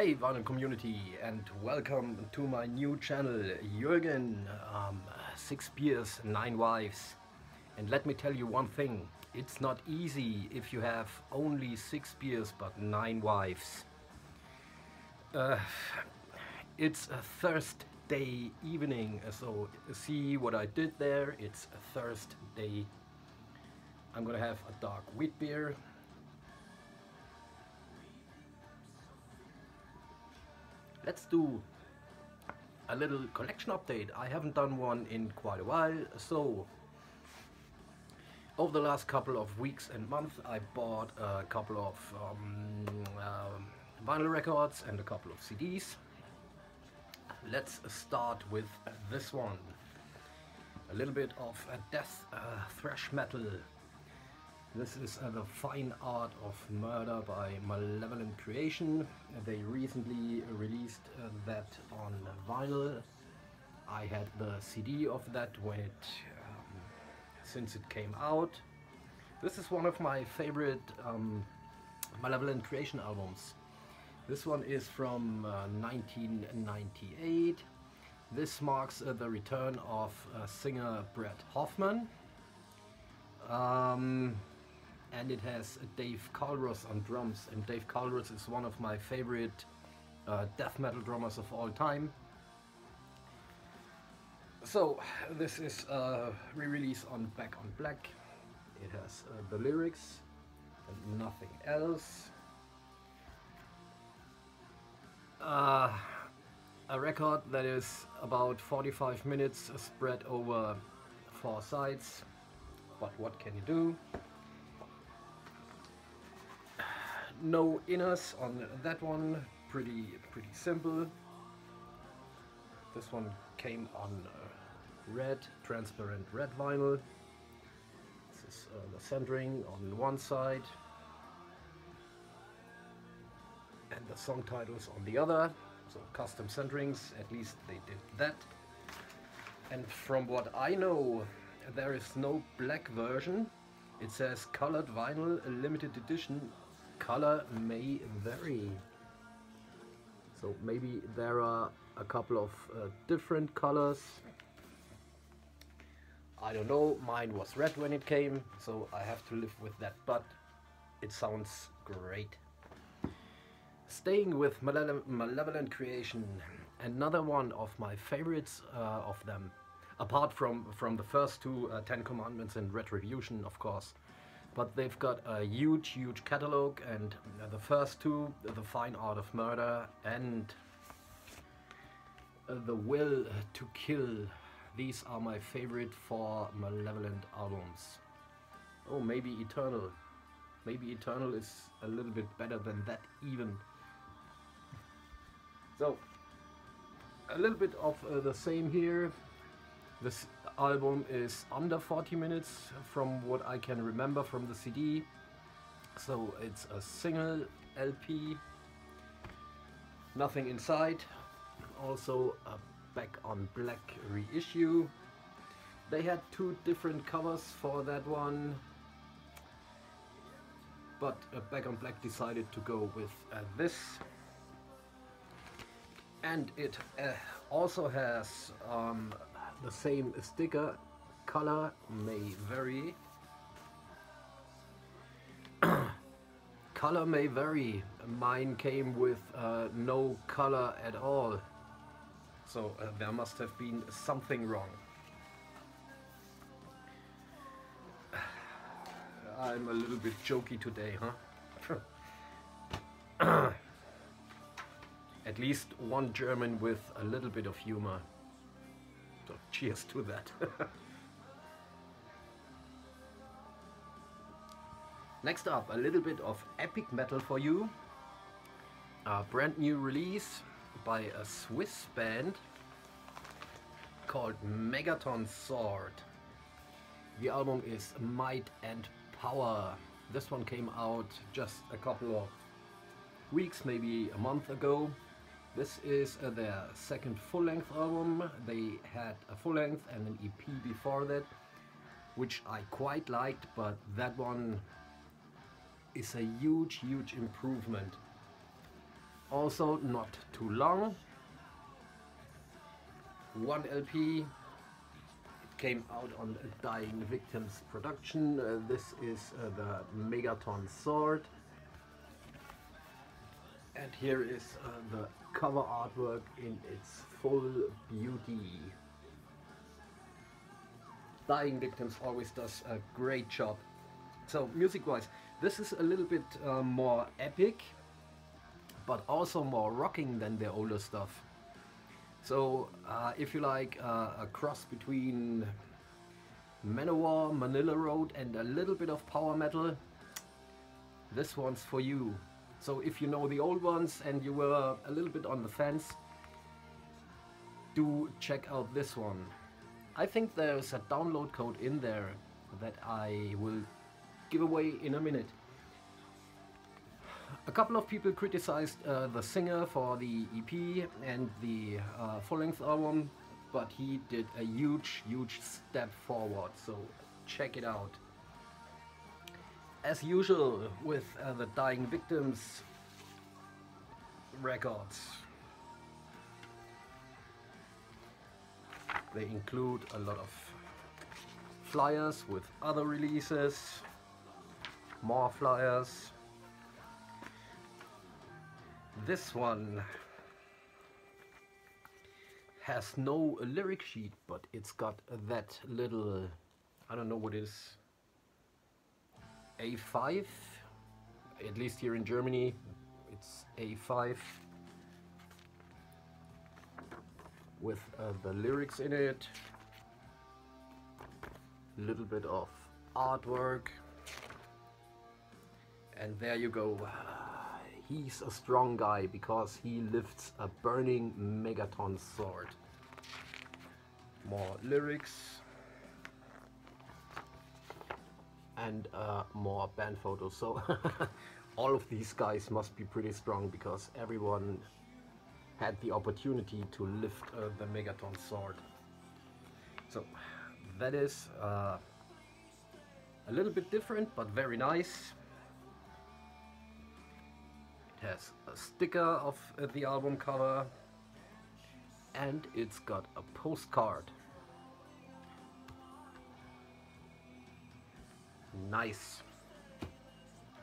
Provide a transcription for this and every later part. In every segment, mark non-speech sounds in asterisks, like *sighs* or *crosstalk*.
Hey vinyl community and welcome to my new channel Jürgen, um, six beers, nine wives and let me tell you one thing, it's not easy if you have only six beers but nine wives. Uh, it's a Thursday evening so see what I did there, it's a Thursday. I'm gonna have a dark wheat beer let's do a little collection update. I haven't done one in quite a while, so over the last couple of weeks and months I bought a couple of um, uh, vinyl records and a couple of CDs. Let's start with this one. A little bit of death uh, thrash metal this is uh, the fine art of murder by Malevolent Creation. They recently released uh, that on vinyl. I had the CD of that when it, um, since it came out. This is one of my favorite um, Malevolent Creation albums. This one is from uh, 1998. This marks uh, the return of uh, singer Brett Hoffman. Um, and it has Dave Culross on drums and Dave Culross is one of my favorite uh, death metal drummers of all time. So this is a re-release on Back on Black. It has uh, the lyrics and nothing else. Uh, a record that is about 45 minutes spread over four sides. But what can you do? No inners on that one. Pretty pretty simple. This one came on uh, red transparent red vinyl. This is uh, the centering on one side. And the song titles on the other. So custom centerings at least they did that. And from what I know there is no black version. It says colored vinyl limited edition color may vary. So maybe there are a couple of uh, different colors. I don't know, mine was red when it came, so I have to live with that, but it sounds great. Staying with Male Malevolent Creation, another one of my favorites uh, of them, apart from, from the first two uh, Ten Commandments and Retribution, of course but they've got a huge, huge catalog and the first two, The Fine Art of Murder and The Will to Kill, these are my favorite for Malevolent albums. Oh, maybe Eternal. Maybe Eternal is a little bit better than that even. So, a little bit of uh, the same here. This album is under 40 minutes from what I can remember from the CD. So it's a single LP, nothing inside. Also a back on black reissue. They had two different covers for that one. But Back on Black decided to go with uh, this. And it uh, also has um, the same sticker color may vary. *clears throat* Color may vary. Mine came with uh, no color at all. So uh, there must have been something wrong. *sighs* I'm a little bit jokey today huh? *clears throat* At least one German with a little bit of humor so cheers to that. *laughs* Next up, a little bit of epic metal for you. A brand new release by a Swiss band called Megaton Sword. The album is Might and Power. This one came out just a couple of weeks, maybe a month ago. This is uh, their second full-length album. They had a full-length and an EP before that, which I quite liked, but that one is a huge, huge improvement. Also not too long. One LP. Came out on Dying Victims production. Uh, this is uh, the Megaton Sword. And here is uh, the cover artwork in its full beauty. Dying Victims always does a great job. So music wise, this is a little bit uh, more epic, but also more rocking than their older stuff. So uh, if you like uh, a cross between Manowar, Manilla Road and a little bit of power metal, this one's for you. So if you know the old ones and you were a little bit on the fence, do check out this one. I think there's a download code in there that I will give away in a minute. A couple of people criticized uh, the singer for the EP and the uh, full-length album, but he did a huge, huge step forward, so check it out. As usual with uh, the Dying Victims records, they include a lot of flyers with other releases, more flyers. This one has no lyric sheet, but it's got that little, I don't know what is, A5, at least here in Germany, it's A5 with uh, the lyrics in it, a little bit of artwork, and there you go. He's a strong guy because he lifts a burning megaton sword. More lyrics and uh, more band photos. So *laughs* all of these guys must be pretty strong because everyone had the opportunity to lift uh, the Megaton sword. So that is uh, a little bit different but very nice. It has a sticker of uh, the album cover and it's got a postcard. Nice.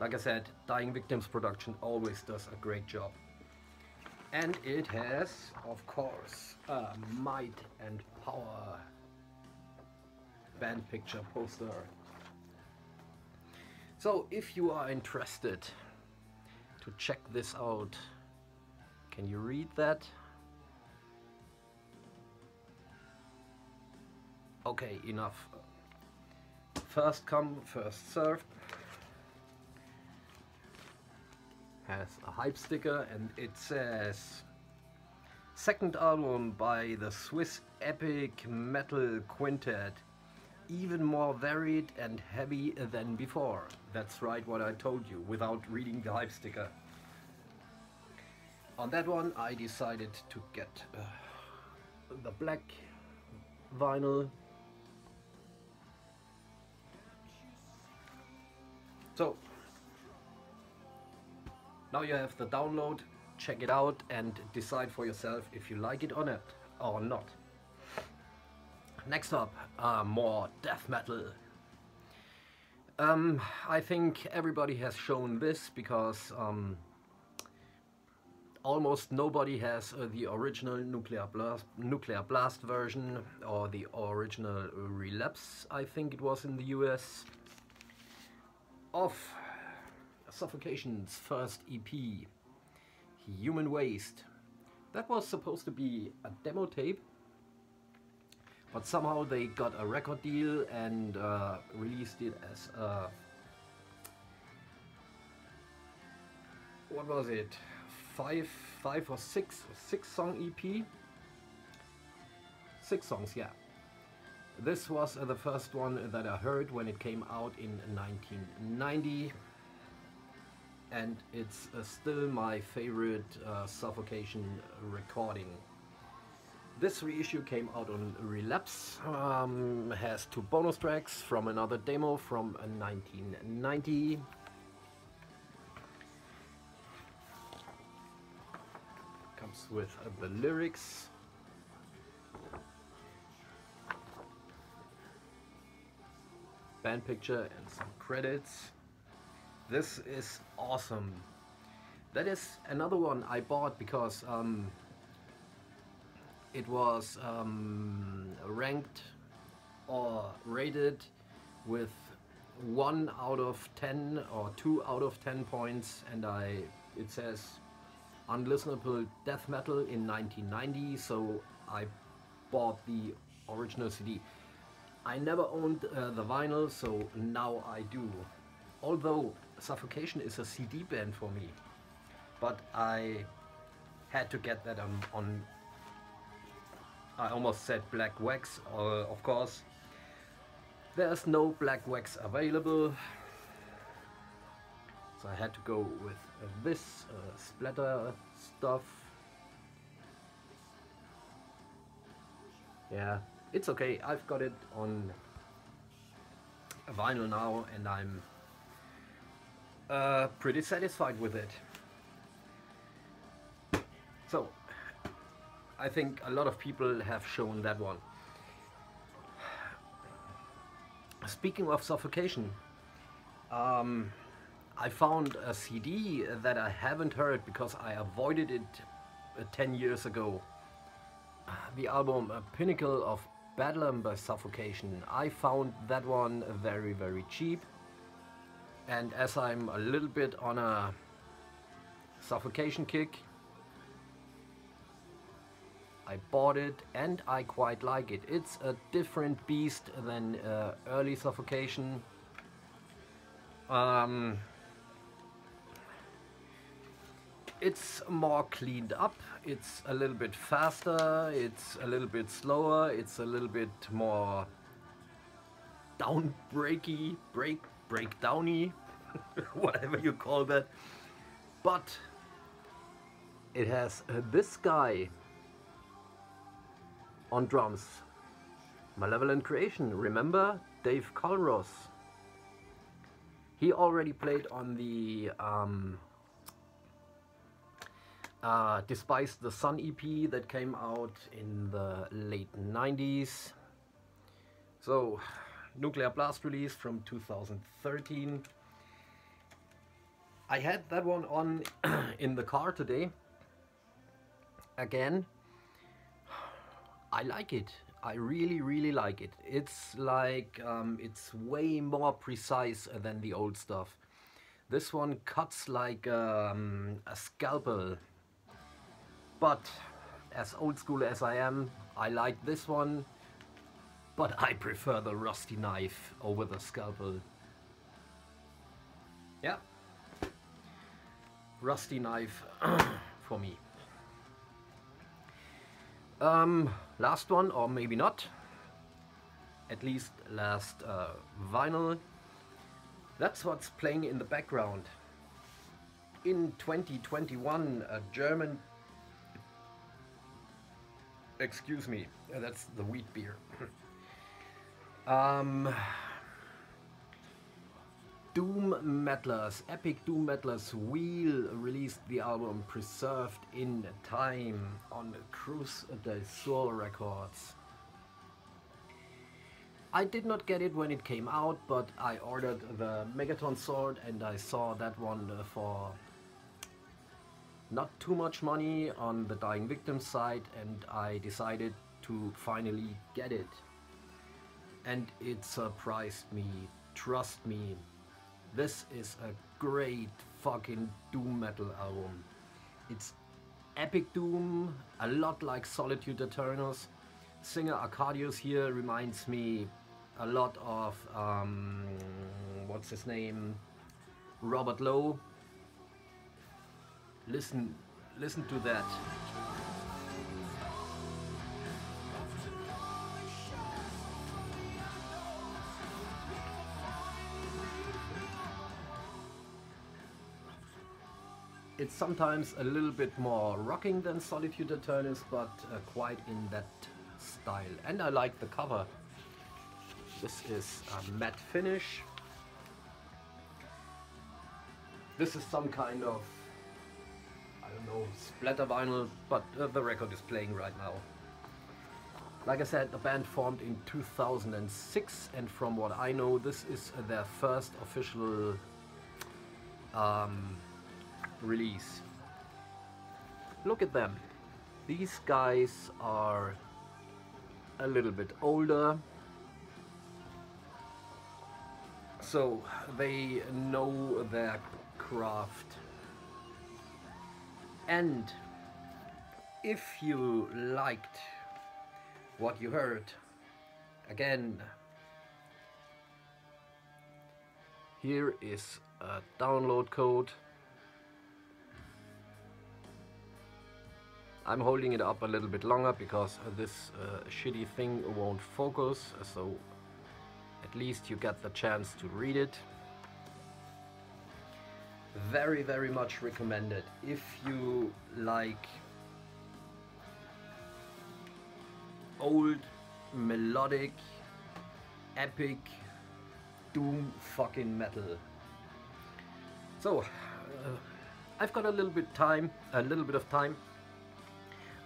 Like I said, Dying Victims production always does a great job. And it has, of course, a Might and Power band picture poster. So if you are interested to check this out, can you read that? Okay, enough. First come, first served. has a hype sticker and it says second album by the Swiss epic metal quintet even more varied and heavy than before. That's right what I told you without reading the hype sticker. On that one I decided to get uh, the black vinyl. So now you have the download, check it out and decide for yourself if you like it or not. Or not. Next up, uh, more death metal. Um, I think everybody has shown this because um, almost nobody has uh, the original Nuclear Blast, Nuclear Blast version or the original Relapse, I think it was in the US, of Suffocation's first EP, Human Waste. That was supposed to be a demo tape, but somehow they got a record deal and uh, released it as a... What was it? Five, five or six, six song EP? Six songs, yeah. This was uh, the first one that I heard when it came out in 1990 and it's uh, still my favorite uh, Suffocation recording. This reissue came out on Relapse, um, has two bonus tracks from another demo from 1990. Comes with the lyrics. Band picture and some credits. This is awesome. That is another one I bought because um, it was um, ranked or rated with 1 out of 10 or 2 out of 10 points and I it says unlistenable death metal in 1990 so I bought the original CD. I never owned uh, the vinyl so now I do. Although Suffocation is a CD band for me but I had to get that on, on I almost said black wax uh, of course. There's no black wax available so I had to go with uh, this uh, splatter stuff. Yeah it's okay I've got it on vinyl now and I'm uh, pretty satisfied with it so, I think a lot of people have shown that one. Speaking of suffocation, um, I found a CD that I haven't heard because I avoided it uh, 10 years ago. The album A Pinnacle of Bedlam by Suffocation. I found that one very very cheap and as I'm a little bit on a suffocation kick I bought it and I quite like it. It's a different beast than uh, early Suffocation. Um, it's more cleaned up, it's a little bit faster, it's a little bit slower, it's a little bit more down breaky, break, breakdowny, *laughs* whatever you call that. But it has uh, this guy on drums. Malevolent Creation, remember Dave Culross? He already played on the um, uh, Despise the Sun EP that came out in the late 90s. So, Nuclear Blast release from 2013. I had that one on *clears throat* in the car today. Again, I like it. I really, really like it. It's like, um, it's way more precise than the old stuff. This one cuts like um, a scalpel. But as old school as I am, I like this one. But I prefer the rusty knife over the scalpel. Yeah. Rusty knife *clears throat* for me. Um, last one, or maybe not. At least last uh, vinyl. That's what's playing in the background. In 2021, a German... Excuse me, that's the wheat beer. *laughs* um, Doom Metalers, Epic Doom Metalers Wheel released the album Preserved in Time on Cruz del Sur Records. I did not get it when it came out, but I ordered the Megaton sword and I saw that one for not too much money on the Dying Victim side and I decided to finally get it. And it surprised me, trust me, this is a great fucking doom metal album. It's epic doom, a lot like Solitude Aeturnus. Singer Arkadius here reminds me a lot of, um, what's his name, Robert Lowe. Listen, listen to that. It's sometimes a little bit more rocking than Solitude Aeturnus, but uh, quite in that style. And I like the cover. This is a matte finish. This is some kind of, Splatter vinyl, but uh, the record is playing right now. Like I said, the band formed in 2006 and from what I know this is their first official um, release. Look at them. These guys are a little bit older so they know their craft and if you liked what you heard again here is a download code. I'm holding it up a little bit longer because this uh, shitty thing won't focus so at least you get the chance to read it very very much recommended. If you like old melodic epic doom fucking metal. So uh, I've got a little bit time a little bit of time.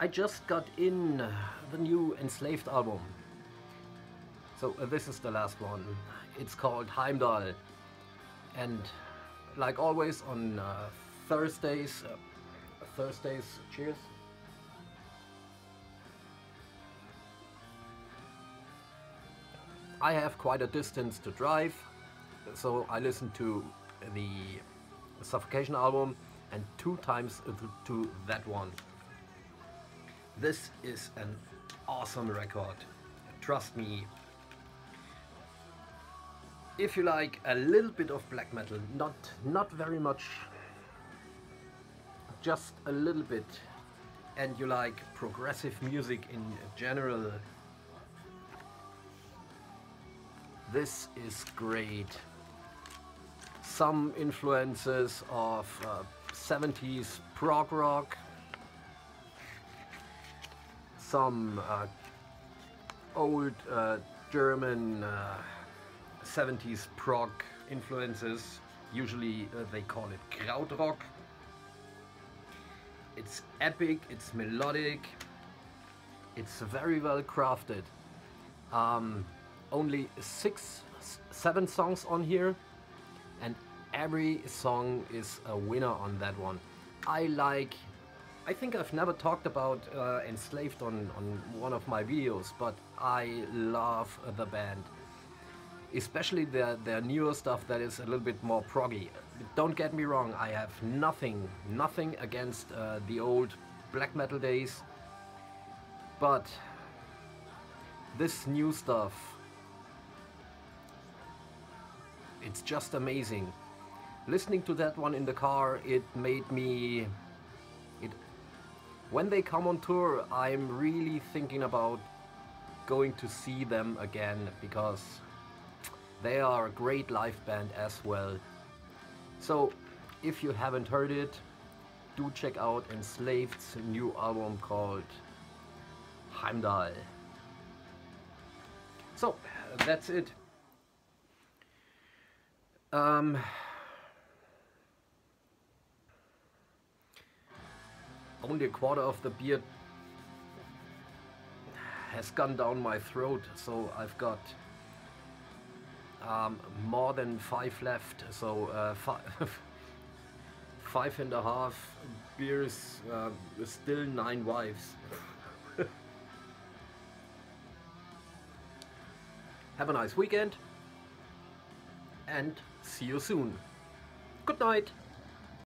I just got in the new Enslaved album. So uh, this is the last one. It's called Heimdal. And like always on uh, Thursdays, uh, Thursdays, cheers. I have quite a distance to drive, so I listen to the Suffocation album and two times to that one. This is an awesome record. Trust me, if you like a little bit of black metal, not not very much, just a little bit, and you like progressive music in general, this is great. Some influences of uh, 70s prog rock, some uh, old uh, German uh, 70s prog influences. Usually uh, they call it krautrock. It's epic, it's melodic, it's very well crafted. Um, only six, seven songs on here and every song is a winner on that one. I like, I think I've never talked about uh, Enslaved on, on one of my videos, but I love the band especially their, their newer stuff that is a little bit more proggy. Don't get me wrong, I have nothing, nothing against uh, the old black metal days, but this new stuff, it's just amazing. Listening to that one in the car, it made me, it, when they come on tour, I'm really thinking about going to see them again because they are a great live band as well. So if you haven't heard it, do check out Enslaved's new album called Heimdal. So that's it. Um, only a quarter of the beer has gone down my throat, so I've got um, more than five left, so uh, five, *laughs* five and a half beers, uh, still nine wives. *laughs* Have a nice weekend and see you soon. Good night.